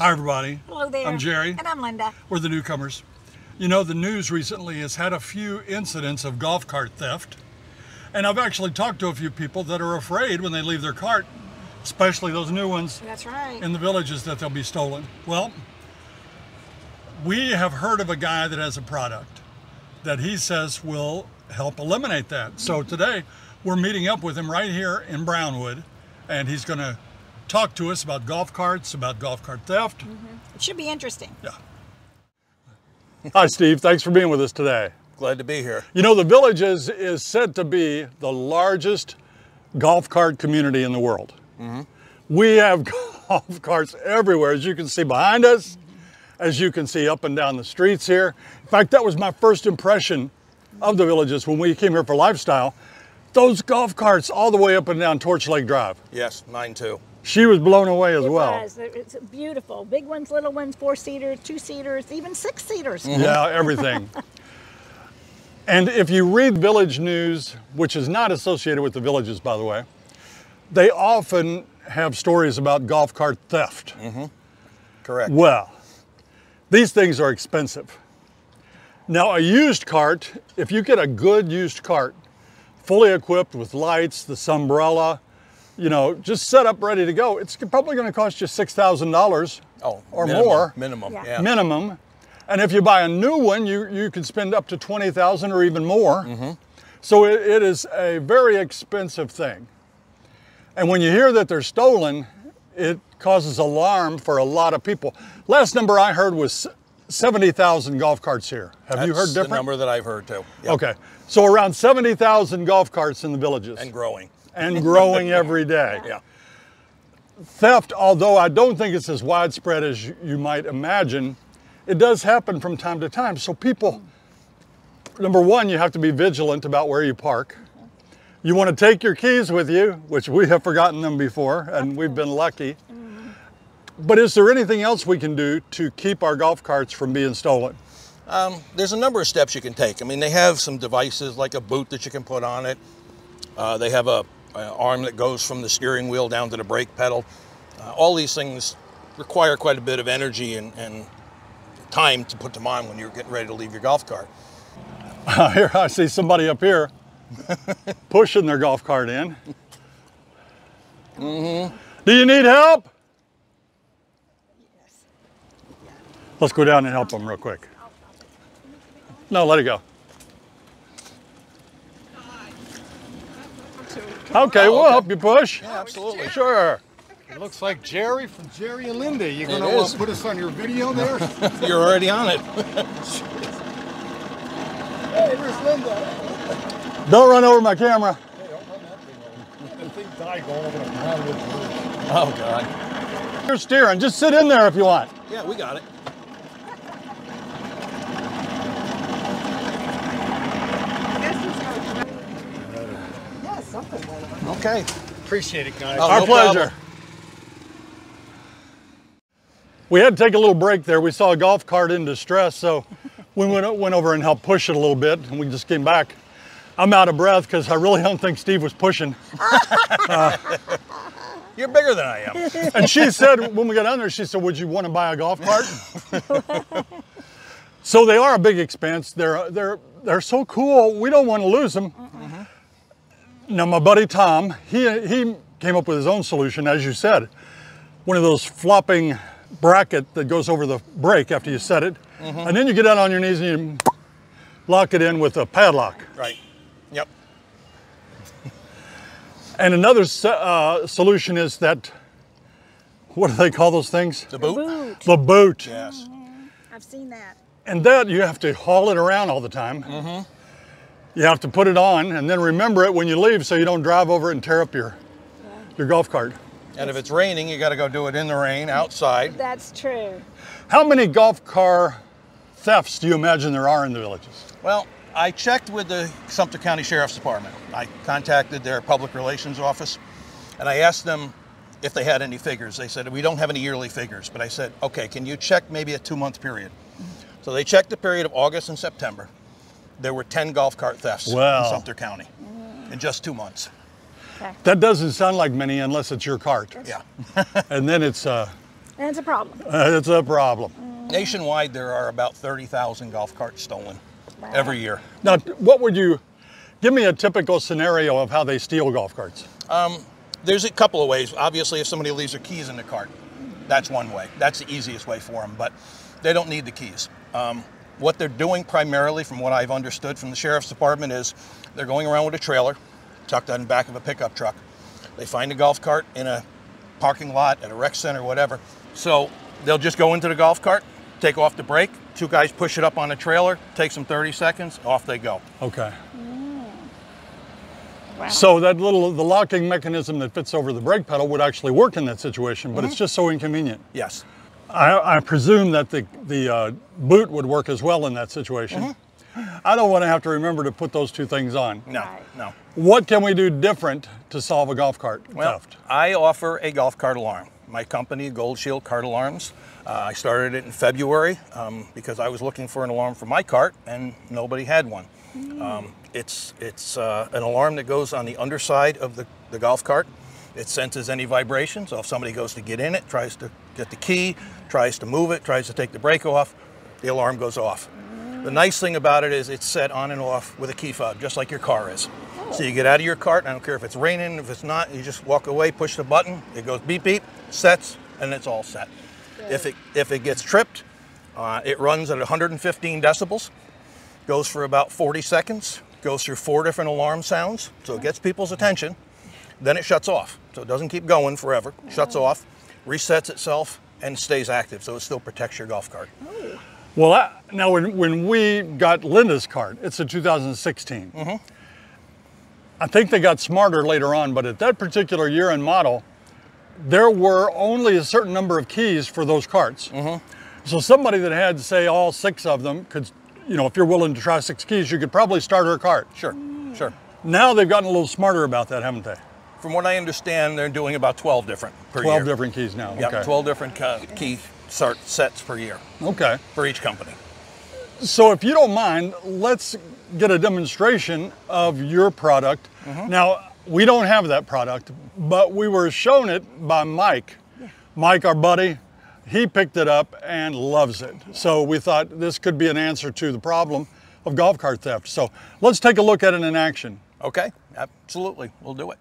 Hi, everybody. Hello there. I'm Jerry. And I'm Linda. We're the newcomers. You know, the news recently has had a few incidents of golf cart theft. And I've actually talked to a few people that are afraid when they leave their cart, especially those new ones That's right. in the villages, that they'll be stolen. Well, we have heard of a guy that has a product that he says will help eliminate that. So mm-hmm. today we're meeting up with him right here in Brownwood, and he's going to talk to us about golf carts, about golf cart theft. Mm-hmm. it should be interesting. Yeah. Hi, Steve. Thanks for being with us today. Glad to be here. You know, the Villages is said to be the largest golf cart community in the world. Mm-hmm. We have golf carts everywhere, as you can see behind us, as you can see up and down the streets here. In fact, that was my first impression of the Villages when we came here for lifestyle. Those golf carts all the way up and down Torch Lake Drive. Yes, mine too. She was blown away as It well. was. It's beautiful. Big ones, little ones, four seaters, two seaters, even six seaters. Mm-hmm. Yeah, everything. and if you read village news, which is not associated with the villages, by the way, they often have stories about golf cart theft. Mm-hmm. Correct. Well, these things are expensive. Now, a used cart, if you get a good used cart, fully equipped with lights, the umbrella, you know, just set up ready to go, it's probably going to cost you $6,000 Oh, or minimum, more Minimum. Yeah. Yeah. minimum. And if you buy a new one, you, you can spend up to 20,000 or even more. Mm-hmm. So it, it is a very expensive thing. And when you hear that they're stolen, it causes alarm for a lot of people. Last number I heard was 70,000 golf carts here. Have you heard That's the different? number that I've heard too. Yep. Okay. So around 70,000 golf carts in the villages And growing. and growing every day. Yeah. Theft, although I don't think it's as widespread as you- you might imagine, it does happen from time to time. So people, number one, you have to be vigilant about where you park. You want to take your keys with you, which we have forgotten them before, and we've been lucky. But is there anything else we can do to keep our golf carts from being stolen? Um, there's a number of steps you can take. I mean, they have some devices like a boot that you can put on it. Uh, they have a, a arm that goes from the steering wheel down to the brake pedal. Uh, all these things require quite a bit of energy and, and time to put them on when you're getting ready to leave your golf cart. Here I see somebody up here pushing their golf cart in. Do you need help? Let's go down and help them real quick. No, let it go. Okay, we'll okay. help you push. Yeah, absolutely. Sure. It looks like Jerry from Jerry and Linda. You It gonna uh, is. put us on your video there? You're already on it. hey, where's Linda? Don't run over my camera. The thing died going over the ground with the Oh, God. You're steering. Just sit in there if you want. Yeah, we got it. Okay. Appreciate it, guys. Our no pleasure. problem. We had to take a little break there. We saw a golf cart in distress, so we went, went over and helped push it a little bit, and we just came back. I'm out of breath because I really don't think Steve was pushing. Uh, You're bigger than I am. And she said, when we got down there, she said, Would you want to buy a golf cart? so they are a big expense. They're, they're, they're so cool, we don't want to lose them. Now, my buddy Tom, he, he came up with his own solution, as you said. One of those flopping bracket that goes over the brake after you set it. Mm-hmm. And then you get out on your knees and you lock it in with a padlock. right. Yep. And another uh, solution is that, what do they call those things? The boot? Boot. The boot. Yes. Mm-hmm. I've seen that. And that you have to haul it around all the time. Mm-hmm. You have to put it on and then remember it when you leave so you don't drive over it and tear up your, your golf cart. And if it's raining, you got to go do it in the rain outside. That's true. How many golf car thefts do you imagine there are in the villages? Well, I checked with the Sumter County Sheriff's Department. I contacted their public relations office and I asked them if they had any figures. They said, We don't have any yearly figures. But I said, Okay, can you check maybe a two month period? So they checked the period of August and September. There were 10 golf cart thefts Wow. in Sumter County in just two months. That doesn't sound like many unless it's your cart. Yeah. And then it's, uh, And it's a problem. it's a problem. Nationwide, there are about 30,000 golf carts stolen Wow. every year. Now, what would you give me a typical scenario of how they steal golf carts? There's a couple of ways. Obviously, if somebody leaves their keys in the cart, that's one way. That's the easiest way for them, but they don't need the keys. Um, what they're doing primarily, from what I've understood from the sheriff's department, is they're going around with a trailer tucked on the back of a pickup truck. They find a golf cart in a parking lot at a rec center, whatever. So they'll just go into the golf cart, take off the brake. Two guys push it up on a trailer, takes them 30 seconds, off they go. Okay. Wow. So that little the locking mechanism that fits over the brake pedal would actually work in that situation, but it's mm-hmm. just so inconvenient. Yes. I, I presume that the the uh, boot would work as well in that situation. I don't want to have to remember to put those two things on. No, Right. no. What can we do different to solve a golf cart Well, theft? I offer a golf cart alarm. My company, Gold Shield Cart Alarms. Uh, I started it in February um, because I was looking for an alarm for my cart and nobody had one. Um, it's it's uh, an alarm that goes on the underside of the, the golf cart. It senses any vibration, so if somebody goes to get in it, tries to get the key, tries to move it, tries to take the brake off, the alarm goes off. The nice thing about it is it's set on and off with a key fob, just like your car is. So you get out of your cart, I don't care if it's raining, if it's not, you just walk away, push the button, it goes beep beep, sets, and it's all set. If it if it gets tripped, uh, it runs at 115 decibels, goes for about 40 seconds, goes through four different alarm sounds, so it gets people's attention. Then it shuts off, so it doesn't keep going forever. Shuts off, resets itself, and stays active, so it still protects your golf cart. Well, I, now when, when we got Linda's cart, it's a 2016. Mm-hmm. I think they got smarter later on, but at that particular year and model, there were only a certain number of keys for those carts. Mm-hmm. So somebody that had, say, all six of them could, you know, if you're willing to try six keys, you could probably start her cart. Sure, sure. Now they've gotten a little smarter about that, haven't they? From what I understand, they're doing about 12 different per 12 year. different keys now. Yep, okay. 12 different key sets per year Okay. for each company. So if you don't mind, let's get a demonstration of your product. Mm-hmm. Now, we don't have that product, but we were shown it by Mike. Mike, our buddy, he picked it up and loves it. So we thought this could be an answer to the problem of golf cart theft. So let's take a look at it in action. Okay, absolutely, we'll do it.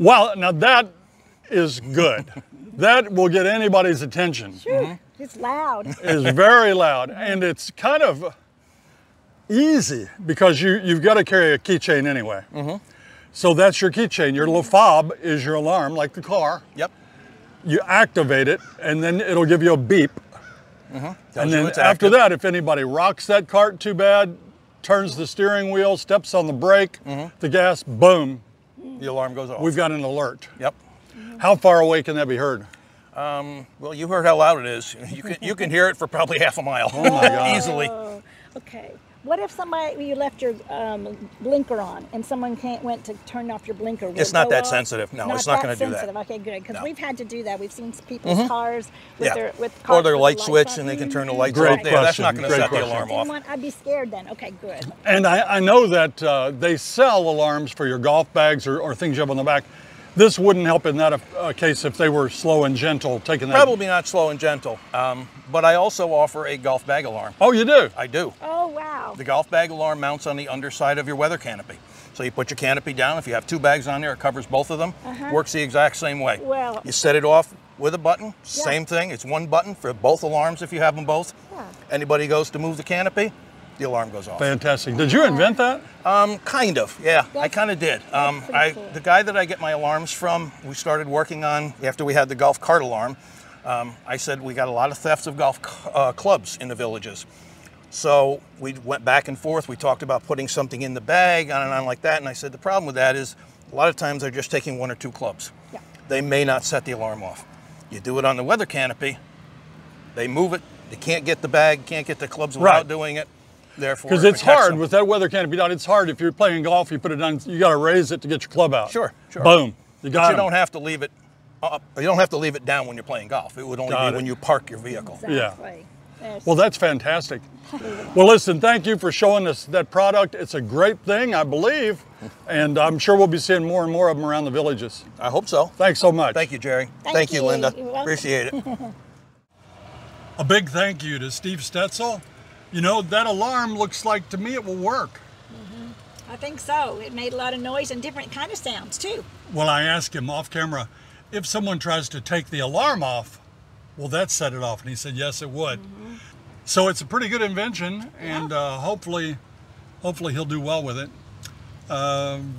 Wow, now that is good. that will get anybody's attention. Mm-hmm. It's loud. It's very loud and it's kind of easy because you, you've got to carry a keychain anyway. Mm-hmm. So that's your keychain. Your little fob is your alarm, like the car. Yep. You activate it and then it'll give you a beep. Mm-hmm. Tells and then after active. that, if anybody rocks that cart too bad, turns the steering wheel, steps on the brake, the gas, boom, the alarm goes off. we've got an alert. Yep. How far away can that be heard? Um, well, you heard how loud it is. You can you can hear it for probably half a mile. Oh my God. Easily. Oh, okay. What if somebody you left your um, blinker on and someone can't went to turn off your blinker? Will It's not that off? sensitive. No, it's not gonna do that. Okay, good. Because No. we've had to do that. We've seen people's cars with Yeah. their with Or their with light lights switch on. and they can turn the lights Great off there. That's not going to Great set the question. alarm Didn't off. want- I'd be scared then. Okay, good. And I, I know that uh, they sell alarms for your golf bags or, or things you have on the back. This wouldn't help in that uh, case if they were slow and gentle taking that. Probably not slow and gentle. Um, but I also offer a golf bag alarm. Oh, you do? I do. Oh wow. The golf bag alarm mounts on the underside of your weather canopy. So you put your canopy down. If you have two bags on there, it covers both of them. Works the exact same way. Well- you set it off with a button. Same thing. It's one button for both alarms if you have them both. Yeah. Anybody goes to move the canopy, the alarm goes off. Fantastic. Did you invent that? Um, kind of, yeah. I kind of did. Um, I, cool. the guy that I get my alarms from, we started working on after we had the golf cart alarm. Um, I said we got a lot of thefts of golf uh, clubs in the villages. So we went back and forth. We talked about putting something in the bag, on and on like that. And I said the problem with that is a lot of times they're just taking one or two clubs. Yeah. They may not set the alarm off. You do it on the weather canopy, they move it. They can't get the bag, can't get the clubs without Right. doing it. Therefore, Because it's hard them. with that weather canopy down. It's hard if you're playing golf. You put it on. You got to raise it to get your club out. Sure, sure. Boom. You But got you 'em. don't have to leave it up. You don't have to leave it down when you're playing golf. It would only Got be it. when you park your vehicle. Exactly. Yeah. Exactly. That's- Well, that's fantastic. Well, listen, thank you for showing us that product. It's a great thing, I believe, and I'm sure we'll be seeing more and more of them around the villages. I hope so. Thanks so much. Thank you, Jerry. Thank you, you. Linda. Appreciate it. A big thank you to Steve Stetzel. You know, that alarm looks like to me it will work. Mm-hmm. I think so. It made a lot of noise and different kind of sounds too. Well, I asked him off camera if someone tries to take the alarm off, will that set it off? And he said, yes, it would. So it's a pretty good invention, and uh, hopefully, hopefully he'll do well with it. Um,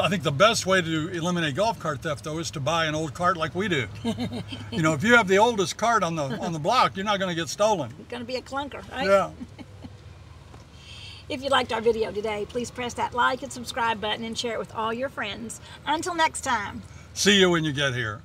I think the best way to eliminate golf cart theft, though, is to buy an old cart like we do. you know, if you have the oldest cart on the on the block, you're not going to get stolen. It's going to be a clunker, right? Yeah. If you liked our video today, please press that like and subscribe button and share it with all your friends. Until next time. See you when you get here.